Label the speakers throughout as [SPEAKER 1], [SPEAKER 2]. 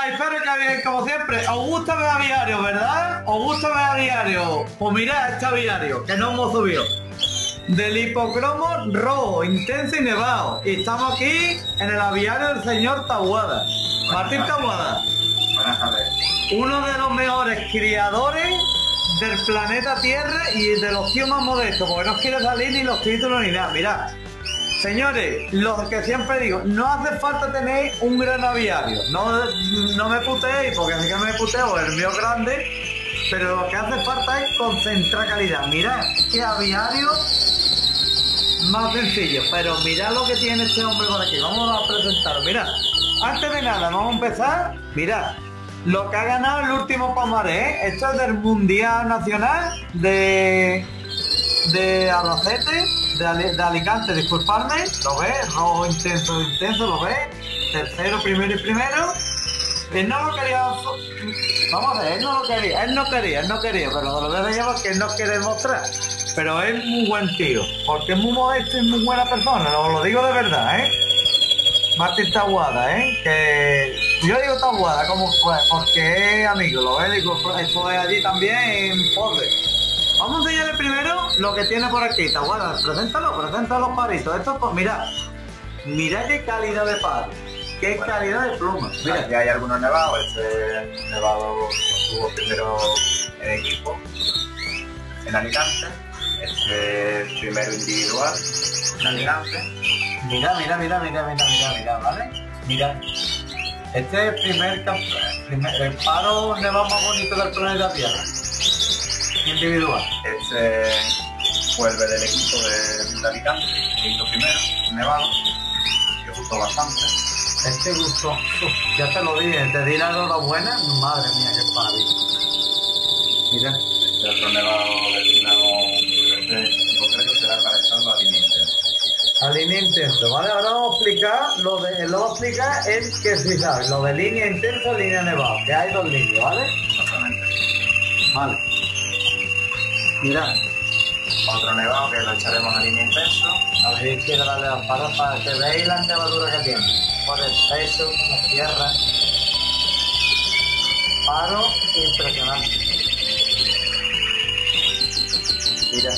[SPEAKER 1] Espero que bien, como siempre. ¿Os gusta ver aviario, verdad? ¿Os gusta ver aviario? Pues mirad este aviario, que no hemos subido. Del hipocromo rojo, intenso y nevado. Y estamos aquí en el aviario del señor Tabuada. Martín Tabuada.
[SPEAKER 2] Buenas tardes.
[SPEAKER 1] Uno de los mejores criadores del planeta Tierra y de los tíos más modestos, porque no quiere salir ni los títulos ni nada. Mirad, señores, lo que siempre digo, no hace falta tener un gran aviario. No, no me puteéis, porque así que me puteo, el mío grande, pero lo que hace falta es concentrar calidad. Mirad, qué aviario más sencillo, pero mirad lo que tiene este hombre por aquí. Vamos a presentarlo. Mirad, antes de nada, vamos a empezar. Mirad, lo que ha ganado el último Palmarés, ¿eh? esto es del Mundial Nacional de, de Albacete, de, Ali- de Alicante, disculpadme, lo ves, rojo intenso, intenso, lo ves, tercero, primero y primero. Él no lo quería, vamos a ver, él no lo quería, él no quería, él no quería, pero lo voy a decir porque él no quiere mostrar. Pero es muy buen tío, porque es muy modesto y muy buena persona, lo digo de verdad, ¿eh? Martín Taguada, ¿eh? Que yo digo Taguada como fue, porque es amigo, lo ves, digo, es allí también en. Vamos a enseñarle primero lo que tiene por aquí, Taguada, preséntalo, preséntalo los paritos. Esto, pues mira, mira qué calidad de paro, qué
[SPEAKER 2] Bueno.
[SPEAKER 1] calidad de pluma. Mira,
[SPEAKER 2] Aquí hay algunos nevados. Este nevado estuvo primero en equipo en Alicante. Este primero individual en Alicante.
[SPEAKER 1] mira, mira, mira, mira, mira, mira, mira, ¿vale? Mira. Este es el primer, primer- el paro nevado más bonito del planeta Tierra. Individual.
[SPEAKER 2] Este vuelve del equipo de, de Alicante, que hizo primero, nevado, que gustó bastante.
[SPEAKER 1] Este gusto, uf, ya te lo dije, te di la enhorabuena, madre mía, qué padre. Mira,
[SPEAKER 2] Este otro nevado este en concreto será para estarlo a límite.
[SPEAKER 1] a línea intenso, ¿vale? Ahora vamos a explicar, lo de, lo voy a explicar es que si sabes, lo de línea intensa, línea nevado, que hay dos líneas, ¿vale?
[SPEAKER 2] Exactamente.
[SPEAKER 1] Vale. Mira,
[SPEAKER 2] Otro nevado que lo echaremos a línea intenso.
[SPEAKER 1] a ver si quiero darle las palas para que veáis la nevadura que tiene. Por el peso, como cierra. Paro impresionante. Mira.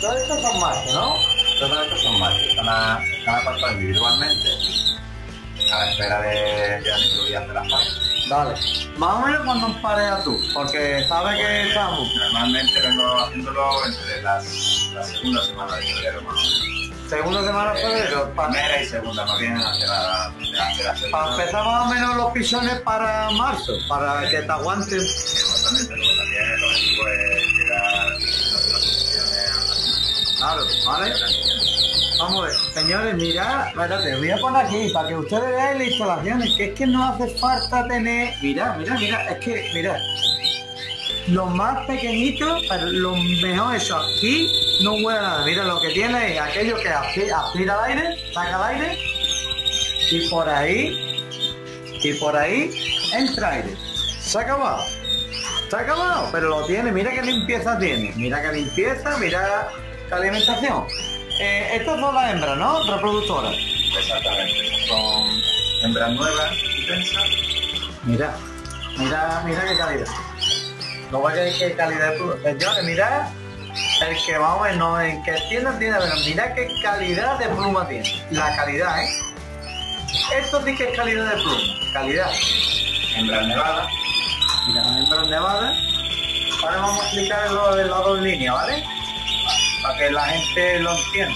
[SPEAKER 1] Todo esto son marcas, ¿no?
[SPEAKER 2] Todos estos son machos, están, están apartados individualmente a la espera de han incluido de las pares.
[SPEAKER 1] Vale. Más o menos cuando pareas tú, porque sabes que estamos.
[SPEAKER 2] Normalmente vengo haciéndolo entre las, la segunda semana de febrero más o menos.
[SPEAKER 1] Segunda semana de febrero, para,
[SPEAKER 2] Primera y segunda, más bien hacia la, hacia la segunda.
[SPEAKER 1] para empezar más o menos los pisones para marzo, para que te aguanten.
[SPEAKER 2] Exactamente, luego también el objetivo es llegar a las
[SPEAKER 1] Claro, ¿vale? Vamos ver, señores, mirad, espérate, voy a poner aquí para que ustedes vean las instalaciones, que es que no hace falta tener. Mirad, mirad, mirad, es que, mirad. Los más pequeñitos, pero los mejores son aquí, no huele nada. Mira, lo que tiene es aquello que aspira, aspira el aire, saca el aire, y por ahí, y por ahí entra aire. Se ha acabado. Se ha acabado, pero lo tiene, mira qué limpieza tiene. Mira qué limpieza, mira qué alimentación. Eh, estas son las hembras, ¿no? Reproductoras.
[SPEAKER 2] Exactamente, son hembras nuevas, intensas.
[SPEAKER 1] Mira, mira, mira qué calidad. No vaya a qué calidad de pluma. Señores, mira el que vamos a ver, no, el que tiene, tiene, pero mira qué calidad de pluma tiene. La calidad, ¿eh? Esto sí que es calidad de pluma. Calidad.
[SPEAKER 2] Hembras nevadas,
[SPEAKER 1] Mira, hembras nevadas. Ahora vamos a explicar lo de las dos líneas, ¿vale? Para que la gente lo entienda.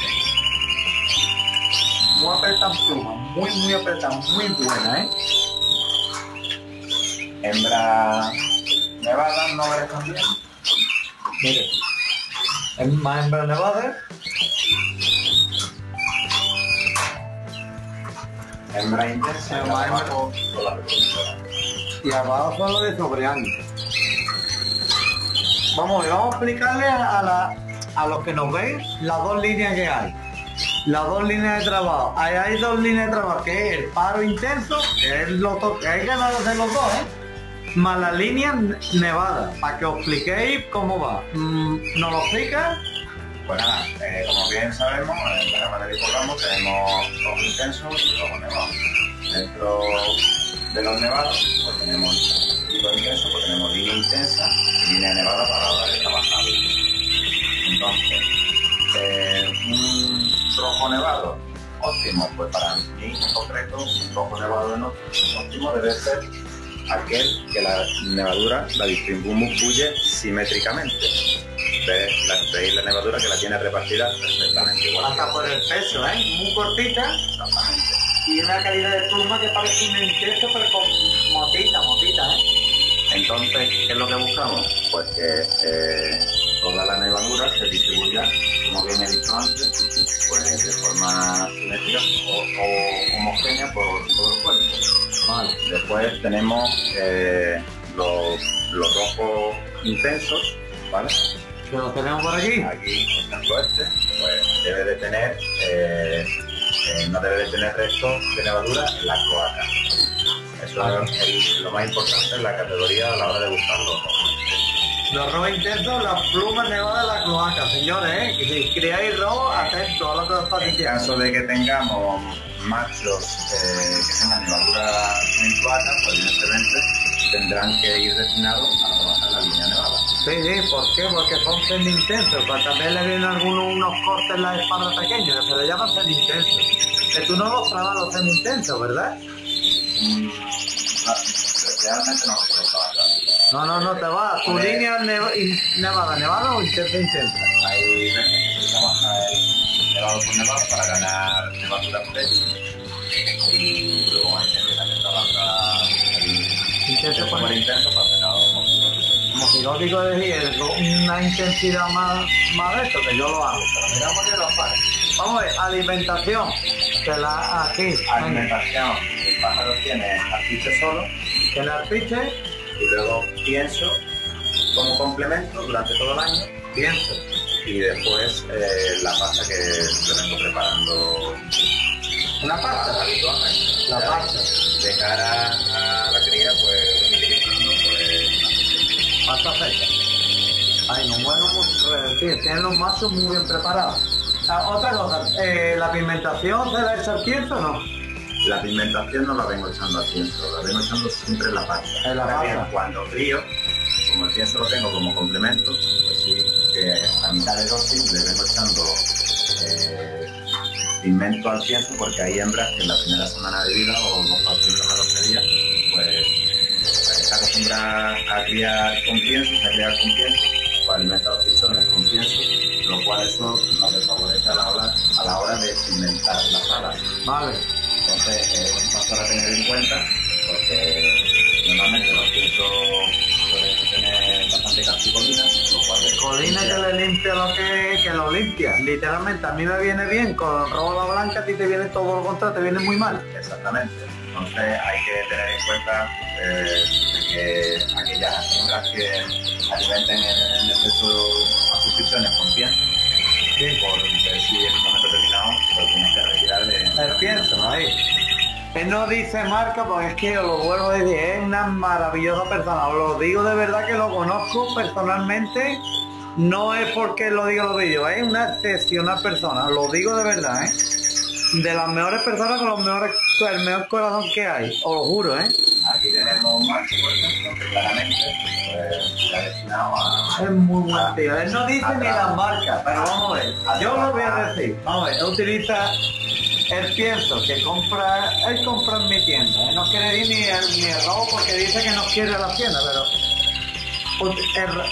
[SPEAKER 1] Muy apretada en pluma, muy, muy apretada, muy buena, ¿eh?
[SPEAKER 2] hembras nevadas, no veres también.
[SPEAKER 1] Mire, es más hembra nevada.
[SPEAKER 2] Hembra intensa,
[SPEAKER 1] Hembra
[SPEAKER 2] y
[SPEAKER 1] hembra. y abajo son los de sobreaño. Vamos, a vamos a explicarle a, a la- a los que nos ven las dos líneas que hay. Las dos líneas de trabajo. Ahí hay dos líneas de trabajo, que es el paro intenso, que es lo que hay que hacer los dos, ¿eh? Más la línea nevada, para que os expliquéis cómo va. Mm, ¿Nos lo explica?
[SPEAKER 2] Pues eh, como bien sabemos, en la gama de tenemos rojo intenso y rojo nevado. Dentro de los nevados, pues tenemos tipo intenso, pues tenemos línea intensa y línea nevada para óptimo, pues para mí en concreto, un rojo nevado no óptimo debe ser aquel que la nevadura la distribuye simétricamente. La, la nevadura que la tiene repartida perfectamente igual.
[SPEAKER 1] Hasta por el peso, ¿eh? Muy cortita
[SPEAKER 2] Exactamente.
[SPEAKER 1] y una calidad de pluma que parece un intenso, pero con motita, motita, ¿eh?
[SPEAKER 2] Entonces, ¿qué es lo que buscamos? Pues que eh, toda la nevadura se distribuya, como bien he dicho antes, pues de forma simétrica o, o homogénea por todo el cuerpo.
[SPEAKER 1] Vale.
[SPEAKER 2] Después tenemos eh, los, los rojos intensos, ¿vale?
[SPEAKER 1] Que lo tenemos por aquí.
[SPEAKER 2] Aquí, por ejemplo, este, pues debe de tener, eh, eh, no debe de tener resto de levadura en la cloaca. Eso es el- lo más importante en la categoría a la hora de buscar los
[SPEAKER 1] robos intensos, las plumas nevadas de la cloaca, señores, ¿eh? Si criáis robos, atentos a lo que os
[SPEAKER 2] En caso de que tengamos machos eh, que tengan levadura en cloaca, pues evidentemente tendrán que ir destinados a trabajar la línea nevada.
[SPEAKER 1] Sí, sí, ¿por qué? Porque son semi intensos. Pues también le vienen algunos unos cortes en la espalda pequeños, que se le llaman semi intensos. Que tú no los trabas los semi intensos, ¿verdad?
[SPEAKER 2] Mm, realmente no trabajar.
[SPEAKER 1] No, no, no te va. Tu línea nevada, nevada o intensa, intensa.
[SPEAKER 2] Hay veces que se trabaja el nevado por nevado para ganar levadura por él. Y luego gente que trabaja el
[SPEAKER 1] Intenso por
[SPEAKER 2] intenso para los
[SPEAKER 1] Como psicótico decir, una intensidad más, más de esto, que yo lo hago. Pero mira por qué lo hago. Vamos a ver, alimentación. Que la aquí.
[SPEAKER 2] Alimentación, el pájaro tiene afiche solo
[SPEAKER 1] La piche,
[SPEAKER 2] y luego pienso como complemento durante todo el año
[SPEAKER 1] pienso.
[SPEAKER 2] y después eh, la pasta que yo vengo preparando
[SPEAKER 1] Una pasta.
[SPEAKER 2] habitualmente.
[SPEAKER 1] La pasta.
[SPEAKER 2] De cara a la cría, pues pues
[SPEAKER 1] Pasta seca. Ay, no muero mucho. eh, sí, tienen los machos muy bien preparados. Ah, otra cosa, eh, ¿la pigmentación se le echa el pienso o no?
[SPEAKER 2] La pigmentación no la vengo echando al pienso, la vengo echando siempre en la pasta.
[SPEAKER 1] En la pasta.
[SPEAKER 2] Cuando frío, como el pienso lo tengo como complemento, pues sí, que a mitad de dosis le vengo echando eh, pigmento al pienso porque hay hembras que en la primera semana de vida o los primeros 12 días, pues la que se acostumbra a criar con pienso, se cría con pienso, alimenta a los pichones con pienso, lo cual eso nos desfavorece a la hora, a la hora de pigmentar las alas.
[SPEAKER 1] Vale.
[SPEAKER 2] Entonces es un factor a tener en cuenta porque normalmente los piensos suelen tener bastante calcicolina, lo cual es-
[SPEAKER 1] Colina que le limpia lo que, que lo limpia. Literalmente, a mí me viene bien, con roba blanca a ti te viene todo lo contrario, te viene muy mal.
[SPEAKER 2] Exactamente. Entonces hay que tener en cuenta eh, que aquellas hembras que alimenten en, en exceso a sus con pienso, por ver si
[SPEAKER 1] pienso, ahí. Él no dice marca porque es que lo vuelvo a decir, es una maravillosa persona. Lo digo de verdad que lo conozco personalmente. No es porque lo diga en los vídeos, es una excepcional persona. Lo digo de verdad, ¿eh? De las mejores personas con los mejores, el mejor corazón que hay. Os lo juro, ¿eh?
[SPEAKER 2] Aquí tenemos un ejemplo, que claramente está destinado a...
[SPEAKER 1] Es muy buen tío. Él no dice ni las marcas, pero vamos a ver. Yo lo voy a decir. Vamos a ver. Él utiliza el pienso que compra. Él compra en mi tienda. Él no quiere ir ni el, ni el robo porque dice que no quiere la tienda, pero. el-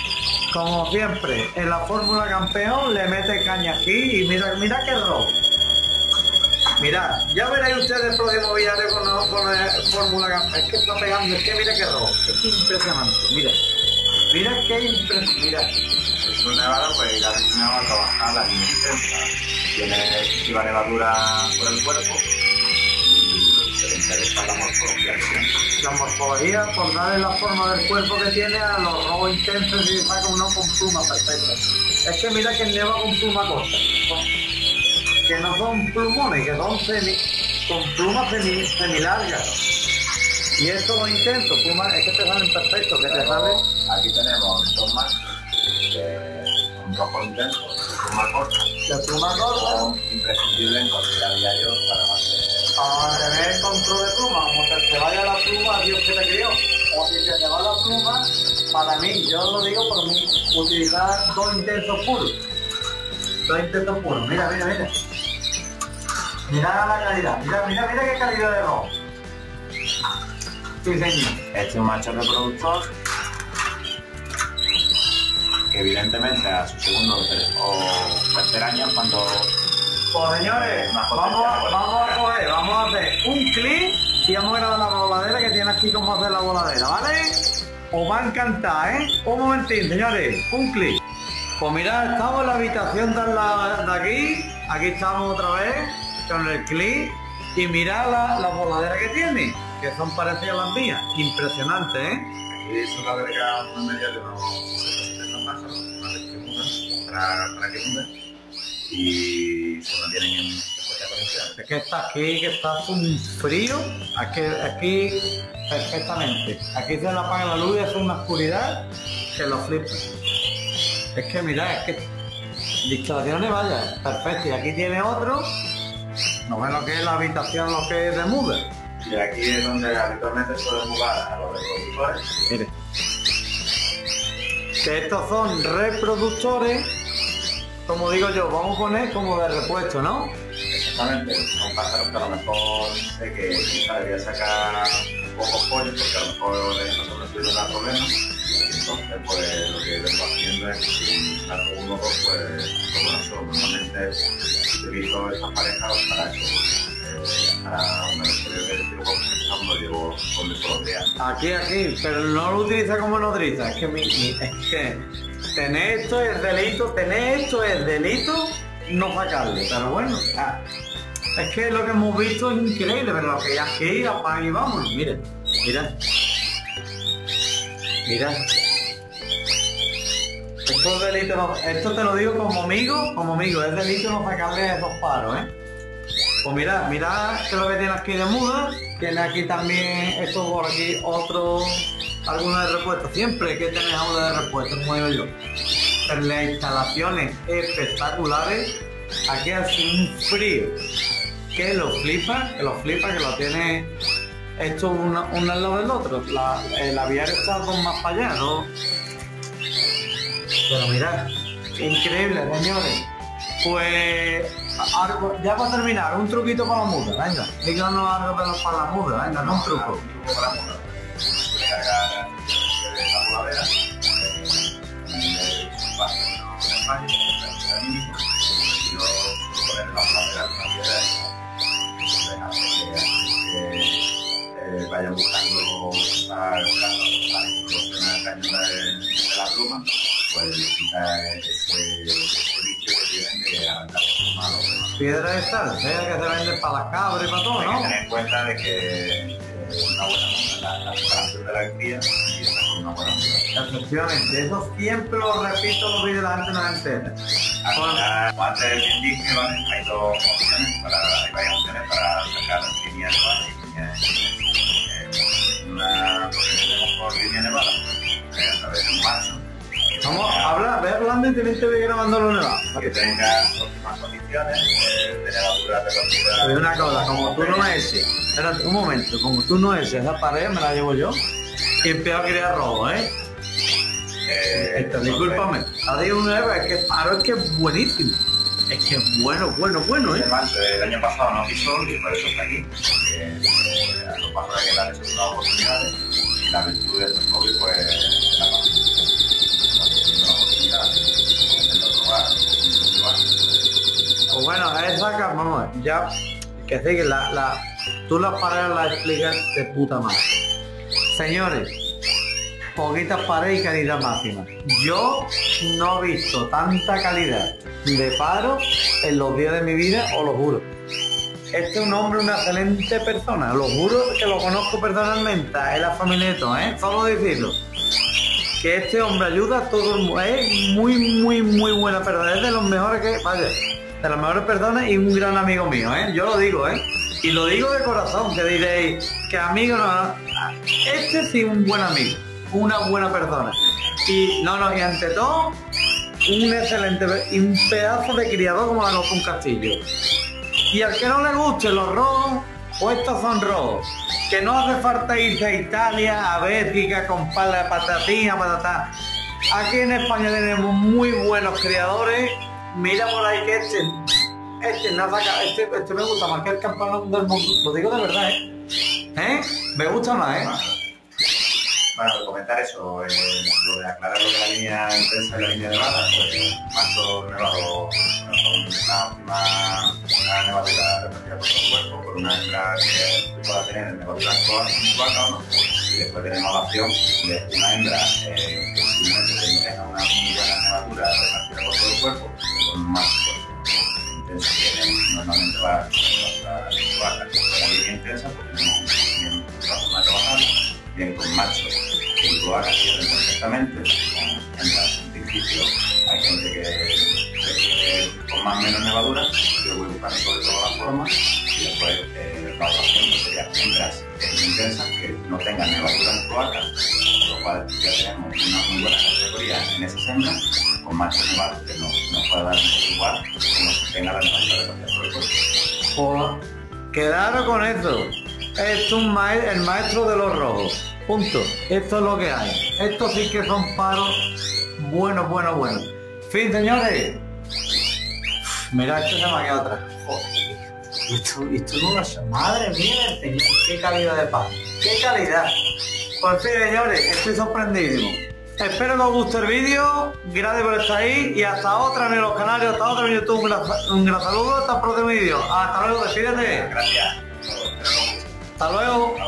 [SPEAKER 1] como siempre, en la Fórmula Campeón le mete caña aquí y mira, mira qué robo. Mirad, ya veréis ustedes el próximo viaje con, el Fórmula. Es que está pegando, es que mira qué robo. Es que impresionante, mira. Mira qué impresionante. Mira.
[SPEAKER 2] Es un nevado pues irá destinado a trabajar la línea intensa. Tiene excesiva levadura por el cuerpo la morfología que.
[SPEAKER 1] La morfología, por darle la forma del cuerpo que tiene a los robos intensos y saca uno con pluma perfecta. Es que mira que neva con pluma corta. Que no son plumones, que son semi, con plumas semi, semilargas. Y esto lo intento, plumas, es que te salen perfectos, que te salen.
[SPEAKER 2] Aquí tenemos dos machos que son rojo intenso, pluma corta,
[SPEAKER 1] De pluma corta.
[SPEAKER 2] son imprescindibles en considerar diarios para mantener
[SPEAKER 1] para mantener el control de pluma, como que se vaya la pluma, Dios que te crió. O si se te va la pluma, para mí, yo lo digo por mí, utilizar dos intensos puros. Dos intensos puros, mira, mira, mira. Mira la calidad, mira, mira, mira qué calidad de rojo. Sí, señor.
[SPEAKER 2] Este es un macho reproductor que evidentemente a su segundo o ter- o tercer año es cuando
[SPEAKER 1] Pues señores, vamos, vamos a coger, vamos a hacer un clip y vamos a grabar la voladera que tiene aquí cómo hacer la voladera, ¿vale? Os va a encantar, ¿eh? Un momentín, señores, un clip. Pues mirad, estamos en la habitación de aquí, aquí estamos otra vez con el clip y mirad la, la voladera que tiene, que son parecidas a las mías, impresionante, ¿eh?
[SPEAKER 2] es una verga una media de unos 70 pájaros, una vez que mudan, para, para que y se mantienen en.
[SPEAKER 1] Es que está aquí, que está un frío, aquí, aquí perfectamente. Aquí se le apaga la luz y hace una oscuridad que lo flipa. Es que mirad, es que instalaciones vaya, perfecto. Y aquí tiene otro, no ve lo que es la habitación, lo que es de muda.
[SPEAKER 2] Y aquí es donde habitualmente suelen mudar a los reproductores.
[SPEAKER 1] Mire. Que estos son reproductores, como digo yo, vamos a poner como de repuesto, ¿no?
[SPEAKER 2] Exactamente, son pájaros que a lo mejor sé que quizá debería sacar pocos pollos porque a lo mejor nosotros tuvimos dar problemas. Entonces, pues lo que vengo haciendo es que salgo uno pues como nosotros normalmente utilizo esas parejas para eso. Eh, con lo llevo todos los días.
[SPEAKER 1] Aquí, aquí, pero no lo utiliza como nodriza. Es que, mi, mi- es que tener esto es delito, tener esto es delito, no sacarle. Pero bueno, ah, es que lo que hemos visto es increíble, pero lo que hay aquí, apaga y vámonos. Miren, mira. Mira. Esto es delito, esto te lo digo como amigo, como amigo, es delito no sacarle esos paros, ¿eh? Pues mira, mira que lo que tiene aquí de muda, tiene aquí también esto por aquí otro, alguna de repuesto, siempre que tener algo de repuesto, como digo yo. Pero las instalaciones espectaculares, aquí hace un frío que lo flipa, que lo flipa, que lo tiene esto uno, uno al lado del otro. La, el aviario está dos más para allá, ¿no? Pero mirad, increíble, señores. Pues algo- ya para terminar, un truquito para la muda, venga. Díganos algo para la muda, venga, no un truco.
[SPEAKER 2] De, de la pluma, pues quita ese, ese bicho que tienen de arrancar la pluma a los demás.
[SPEAKER 1] Piedra de sal, ¿eh? que se vende para las cabras y para todo,
[SPEAKER 2] Hay que
[SPEAKER 1] ¿no?
[SPEAKER 2] tener en cuenta de que eh, una buena la, la preparación de la cría y una buena.
[SPEAKER 1] Efectivamente, eso siempre lo repito, los vídeos la gente no entera.
[SPEAKER 2] Antes dije, ¿vale? hay dos opciones para, hay varias opciones para sacar línea nevada y línea eh, una lo tenemos por línea nevada, eh, un macho. que
[SPEAKER 1] Vamos a hablar, ve hablando y te voy grabando lo nuevo.
[SPEAKER 2] que tenga óptimas condiciones, eh, tener altura relativa.
[SPEAKER 1] Pero una cosa, como tú no eres, espérate un momento, como tú no eres, esa pared me la llevo yo. Y empiezo a criar robo, ¿eh?
[SPEAKER 2] eh,
[SPEAKER 1] Esto, discúlpame. Adiós una vez, es que paro, es que es buenísimo. Es que es bueno, bueno, bueno, ¿eh?
[SPEAKER 2] Además, el año pasado no quiso y por eso está aquí. Porque eh, a los pasos hay que darle segundas oportunidades la virtud de estos hobbies, pues, es la
[SPEAKER 1] Pues bueno, esa que, vamos, ya, que sí, que la, la, tú las paredes las explicas de puta madre. Señores, poquitas paredes y calidad máxima. Yo no he visto tanta calidad de paro en los días de mi vida, os lo juro. Este es un hombre, una excelente persona, lo juro que lo conozco personalmente, es la familieto, ¿eh? Solo decirlo. Que este hombre ayuda a todo el mundo, es muy, muy, muy buena persona, es de los mejores que, vaya, de las mejores personas y un gran amigo mío, ¿eh? Yo lo digo, ¿eh? Y lo digo de corazón, que diréis, que amigo no, este sí un buen amigo, una buena persona. Y no, no, y ante todo, un excelente y un pedazo de criador como la un castillo. Y al que no le guste los rojos, pues estos son rojos. Que no hace falta irse a Italia, a Bélgica, con pala, patatina, patatá. Aquí en España tenemos muy buenos criadores. Mira por ahí que este, este, este, este me gusta más que el campeón del mundo. Lo digo de verdad, ¿eh? ¿Eh? Me gusta más, ¿eh?
[SPEAKER 2] Comentar eso, eh, lo de aclarar lo de la línea intensa y la línea nevada, pues macho nevado una una nevadura repartida por todo el cuerpo, por una hembra que pueda tener nevadura cloaca, ¿no? Y después tenemos la opción de una hembra eh, que simplemente tenga una muy buena nevadura repartida por todo el cuerpo, con macho intenso que normalmente va a que perfectamente, en principio hay gente que, que con más o menos nevadura, yo voy buscando sobre todo la forma y después eh, la pues, sería hembras intensas que no tengan nevadura en cloaca, con lo cual ya tenemos una muy buena categoría en esas hembras, con machos nevados que no, no pueda dar igual como si tenga la nevadura de el cuerpo.
[SPEAKER 1] Quedaros con eso. Es un mae- el maestro de los rojos. Punto. Esto es lo que hay. Estos sí que son paros buenos, buenos, buenos. Fin, señores. Mira, esto se me ha quedado atrás. Joder. Esto, esto no lo. Madre mía, señor. Qué calidad de pan. Qué calidad. Pues sí, señores, estoy sorprendido. Espero que os guste el vídeo. Gracias por estar ahí. Y hasta otra en los canales, hasta otra en YouTube. Un gran, un gran saludo. Hasta el próximo vídeo. Hasta luego, despídete.
[SPEAKER 2] Gracias.
[SPEAKER 1] Hasta luego.